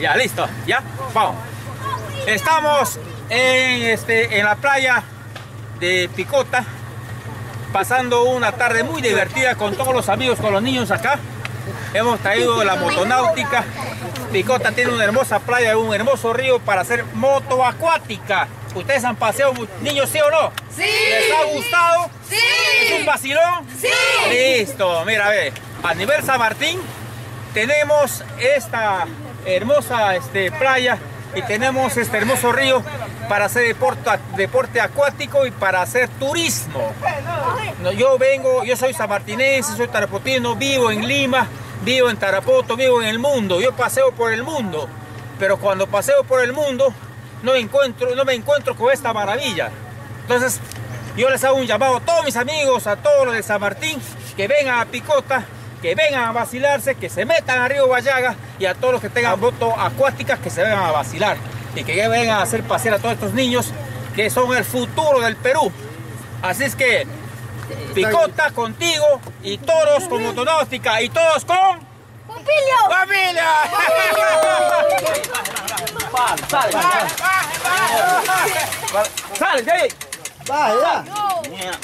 Ya, listo, ya, vamos. Estamos en, este, en la playa de Picota, pasando una tarde muy divertida con todos los amigos, con los niños acá. Hemos traído la motonáutica. Picota tiene una hermosa playa, un hermoso río para hacer moto acuática. ¿Ustedes han paseado, niños, sí o no? ¡Sí! ¿Les ha gustado? ¡Sí! ¿Es un vacilón? ¡Sí! Listo, mira, ve. A nivel San Martín tenemos esta hermosa este, playa y tenemos este hermoso río para hacer deporte, deporte acuático y para hacer turismo. Yo vengo, yo soy samartinense, soy tarapotino, vivo en Lima, vivo en Tarapoto, vivo en el mundo. Yo paseo por el mundo, pero cuando paseo por el mundo no, encuentro, no me encuentro con esta maravilla. Entonces, yo les hago un llamado a todos mis amigos, a todos los de San Martín, que vengan a Picota que vengan a vacilarse, que se metan a Río Guayaga y a todos los que tengan moto acuáticas que se vengan a vacilar y que vengan a hacer pasear a todos estos niños que son el futuro del Perú. Así es que Picota contigo y todos con motonáutica y todos con... ¡Pompilio! ¡Familia! Salem, Salem. Salem, get it. Bye, yeah. Yeah.